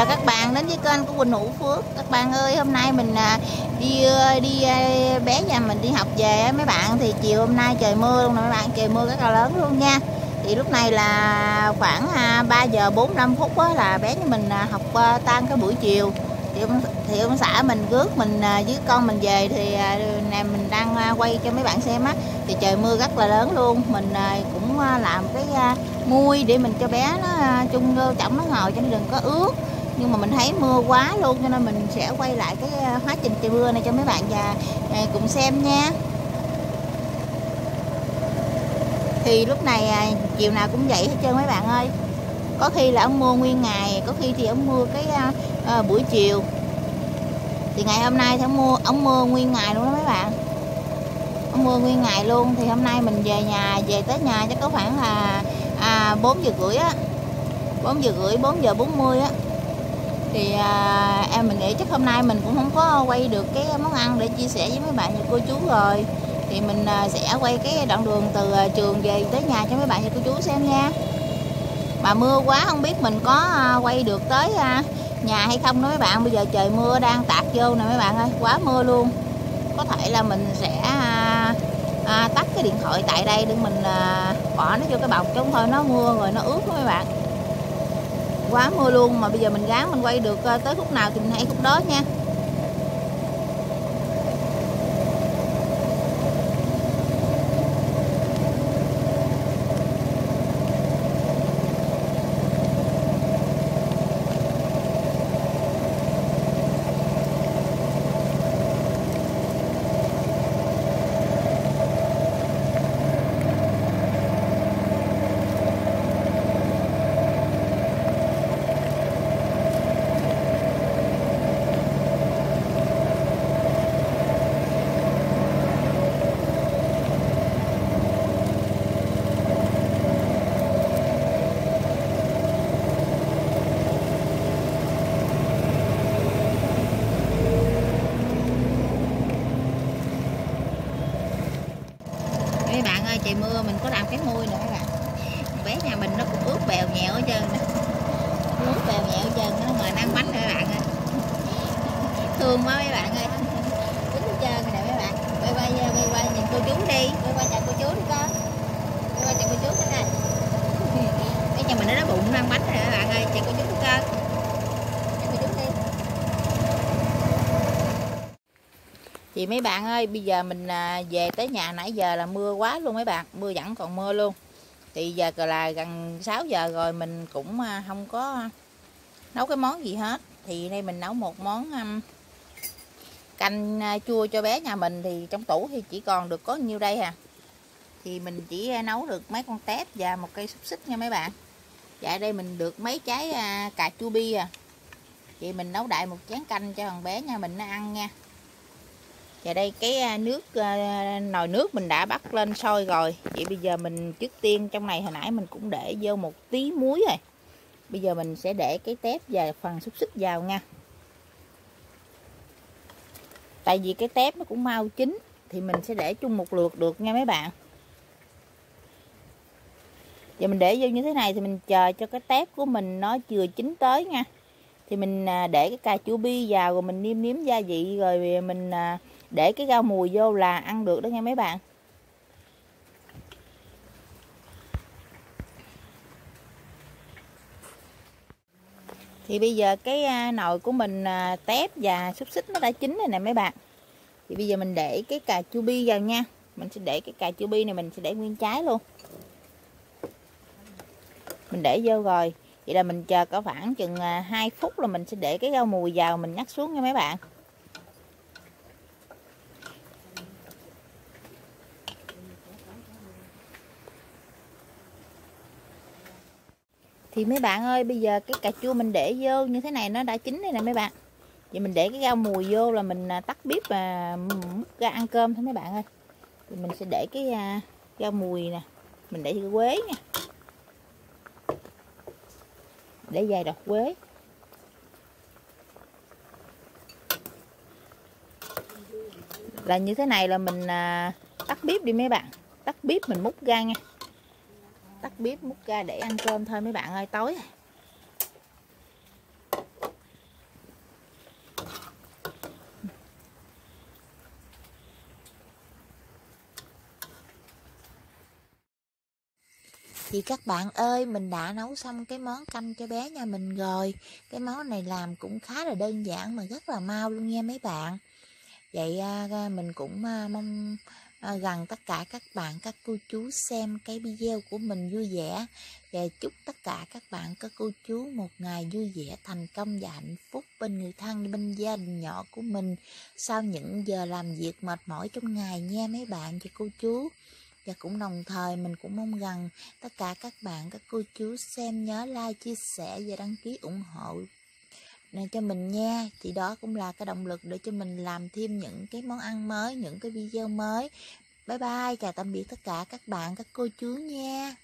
chào các bạn đến với kênh của Quỳnh Hữu Phước. Các bạn ơi hôm nay mình à, đi ờ, đi à, bé nhà mình đi học về mấy bạn thì chiều hôm nay trời mưa luôn nè mấy bạn trời mưa rất là lớn luôn nha. Thì lúc này là khoảng à, 3 giờ 45 phút đó, là bé nhà mình học tan cái buổi chiều. Thì ông, thì ông xã mình rước mình với con mình về thì nè mình đang quay cho mấy bạn xem á. Thì trời mưa rất là lớn luôn. Mình cũng làm cái muôi để mình cho bé nó chung vô chổng nó ngồi cho nó đừng có ướt nhưng mà mình thấy mưa quá luôn cho nên mình sẽ quay lại cái quá hóa trình trời mưa này cho mấy bạn và ờ, cùng xem nha. Thì lúc này à, chiều nào cũng vậy hết trơn mấy bạn ơi. Có khi là ông mưa nguyên ngày có khi thì ông mưa cái uh, buổi chiều. Thì ngày hôm nay thì ông mưa ông mưa nguyên ngày luôn đó mấy bạn. Ông mưa nguyên ngày luôn thì hôm nay mình về nhà về tới nhà chắc có khoảng là à, 4 giờ rưỡi á. 4 giờ rưỡi 4 giờ 40 á thì à, em mình nghĩ chắc hôm nay mình cũng không có quay được cái món ăn để chia sẻ với mấy bạn và cô chú rồi. Thì mình à, sẽ quay cái đoạn đường từ à, trường về tới nhà cho mấy bạn và cô chú xem nha. Mà mưa quá không biết mình có à, quay được tới à, nhà hay không đó mấy bạn. Bây giờ trời mưa đang tạt vô nè mấy bạn ơi quá mưa luôn. Có thể là mình sẽ à, à, tắt cái điện thoại tại đây để mình à, bỏ nó vô cái bọc chứ không thôi nó mưa rồi nó ướt đó mấy bạn quá mưa luôn. Mà bây giờ mình gán, mình quay được ờ, tới khúc nào thì mình hãy khúc đó nha. Bạn ơi, trời mưa, mình có làm cái môi nữa các bạn bé nhà mình nó cũng ướt bèo nhẹo hết trơn ướt bèo nhẹo hết trơn nó ngồi ăn bánh nữa các bạn ơi. Thương quá mấy bạn ơi ướt hết trơn nè mấy bạn quay quay quay quay nhìn cô chú đi quay qua chào cô chú đi con quay qua chào cô chú thế này bé nhà mình nó đói bụng nó ăn bánh rồi các bạn ơi chào cô chú đi con thì mấy bạn ơi, bây giờ mình à, về tới nhà nãy giờ là mưa quá luôn mấy bạn, mưa vẫn còn mưa luôn. Thì giờ là gần 6 giờ rồi mình cũng à, không có nấu cái món gì hết. Thì đây mình nấu một món canh à, chua cho bé nhà mình thì trong tủ thì chỉ còn được có nhiêu đây à thì mình chỉ nấu được mấy con tép và một cây xúc xích nha mấy bạn. Dạ đây mình được mấy trái cà chua bi à. Vậy mình nấu đại một chén canh cho thằng bé nhà mình nó ăn nha và đây, cái à, nước à, nồi nước mình đã bắt lên sôi rồi. Vậy bây giờ mình, trước tiên trong này hồi nãy mình cũng để vô một tí muối rồi. Bây giờ mình sẽ để cái tép và phần xúc xích vào nha. Tại vì cái tép nó cũng mau chín, thì mình sẽ để chung một lượt được nha mấy bạn. Giờ mình để vô như thế này thì mình chờ cho cái tép của mình nó chưa chín tới nha. Thì mình à, để cái cà chua bi vào rồi mình nêm nếm gia vị rồi mình để cái rau mùi vô là ăn được đó nha mấy bạn. Thì bây giờ cái à, nồi của mình à, tép và xúc xích nó đã chín rồi nè mấy bạn. Thì bây giờ mình để cái cà chua bi vào nha. Mình sẽ để cái cà chua bi này mình sẽ để nguyên trái luôn. Mình để vô rồi. Vậy là mình chờ có khoảng chừng à, 2 phút là mình sẽ để cái rau mùi vào mình nhắc xuống nha mấy bạn. Thì mấy bạn ơi, bây giờ cái cà chua mình để vô như thế này nó đã chín đây nè mấy bạn. Vậy mình để cái rau mùi vô là mình à, tắt bếp và múc ra ăn cơm thôi mấy bạn ơi. Thì mình sẽ để cái à, rau mùi nè, mình để cái quế nha. Để dài đọt quế. Là như thế này là mình à, tắt bếp đi mấy bạn. Tắt bếp mình múc ra nha bếp, múc ra để ăn cơm thôi mấy bạn ơi, tối thì các bạn ơi, mình đã nấu xong cái món canh cho bé nhà mình rồi. Cái món này làm cũng khá là đơn giản mà rất là mau luôn nha mấy bạn. Vậy à, mình cũng à, mong à, gần tất cả các bạn, các cô chú xem cái video của mình vui vẻ. Và chúc tất cả các bạn, các cô chú một ngày vui vẻ, thành công và hạnh phúc bên người thân, bên gia đình nhỏ của mình. Sau những giờ làm việc mệt mỏi trong ngày nha mấy bạn và cô chú và cũng đồng thời mình cũng mong rằng tất cả các bạn các cô chú xem nhớ like chia sẻ và đăng ký ủng hộ này cho mình nha. Thì đó cũng là cái động lực để cho mình làm thêm những cái món ăn mới, những cái video mới. Bye bye, chào tạm biệt tất cả các bạn, các cô chú nha.